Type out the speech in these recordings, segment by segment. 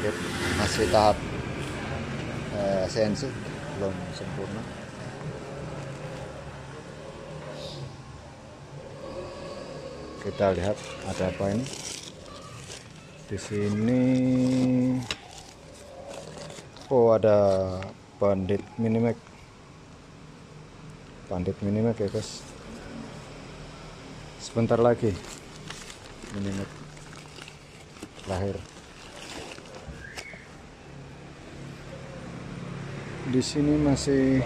bandit masih tahap eh, CNC belum sempurna. Kita lihat ada apa ini. Di sini oh ada bandit minimax bandit minimax ya guys. Sebentar lagi minimax lahir di sini masih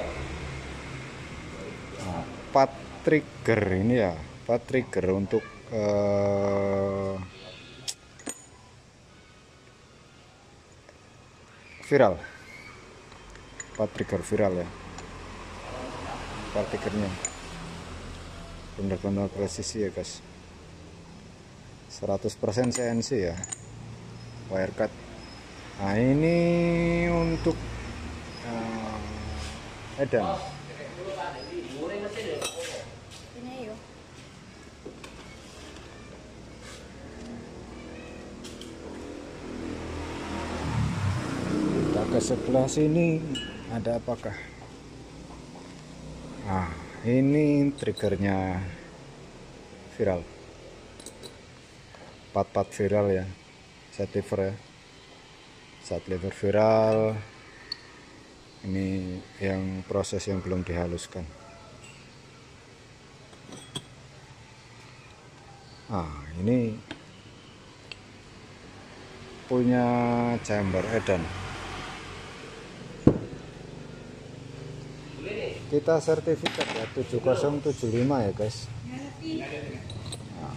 empat trigger ini ya empat trigger untuk uh, viral. Empat trigger viral ya. Empat triggernya benar-benar presisi ya guys. 100% CNC ya. Wire cut nah ini edan. Kita ke sebelah sini ada apakah? Nah ini triggernya viral. Part-part viral ya. Set lever ya. Set lever viral ini yang proses yang belum dihaluskan. Ah ini punya chamber edan. Kita sertifikat ya 7075 ya guys nah.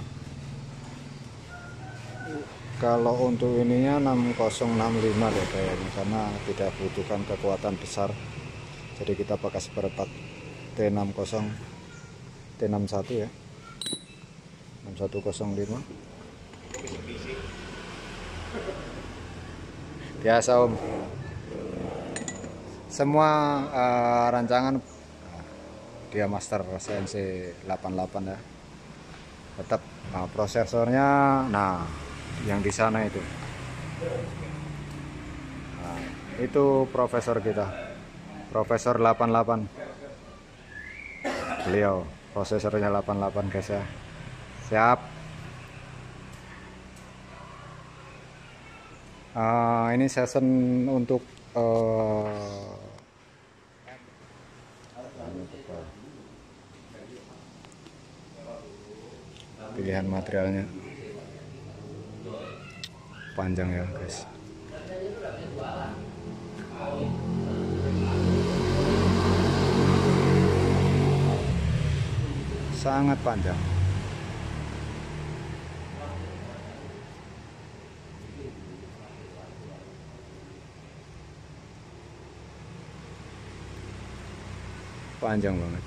Kalau untuk ininya 6065 ya kayaknya karena tidak butuhkan kekuatan besar. Jadi kita pakai seperempat T60 T61 ya. 6105 biasa om. Semua uh, rancangan dia master CNC 88 ya. Tetap nah, prosesornya nah yang di sana itu. Nah, itu profesor kita profesor 88 beliau prosesornya 88 guys ya. Siap? Uh, ini season untuk uh, pilihan materialnya panjang ya guys. Sangat panjang. Panjang banget.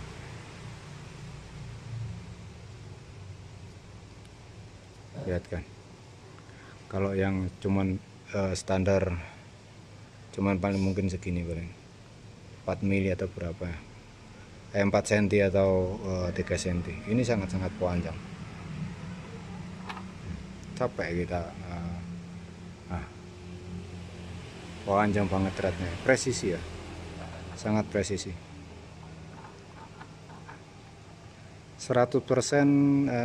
Lihat kan kalau yang cuman uh, standar cuman paling mungkin segini paling. 4 mili atau berapa. Eh, 4 cm atau uh, 3 cm ini sangat-sangat panjang. Capek kita uh, panjang banget threadnya presisi ya. Sangat presisi. 100%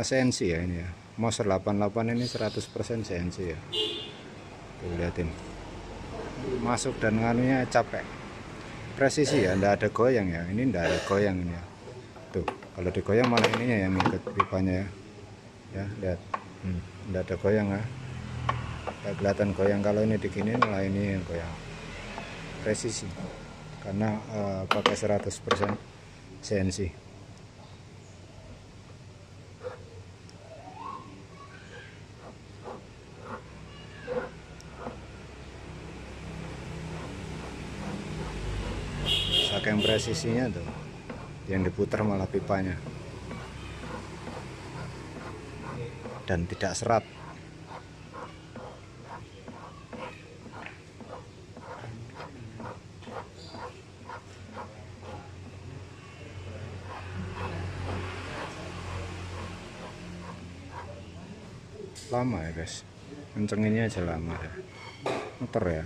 CNC ya ini ya Moser 88 ini 100% CNC ya. Tuh, liatin. Masuk dan nganunya capek. Presisi ya ndak ada goyang ya. Ini ndak ada goyang ya. Tuh kalau digoyang malah ininya yang ikut pipanya ya. Ya lihat. Hmm, ndak ada goyang ya. Gak kelihatan goyang. Kalau ini dikini malah ini yang goyang. Presisi. Karena uh, pakai 100% CNC saking presisinya tuh. Yang diputar malah pipanya. Dan tidak serat. Lama ya guys. Kencenginnya aja lama ya. Muter ya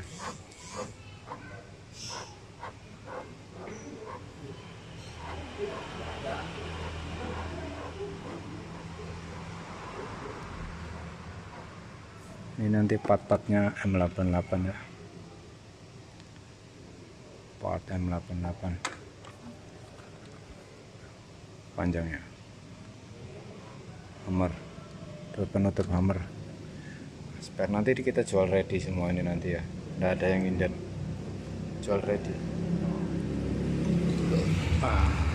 ini nanti part-partnya M88 ya. Part M88 panjangnya hammer. Penutup hammer. Spare. Nanti kita jual ready semua ini nanti ya. Nggak ada yang inden jual ready. Ah.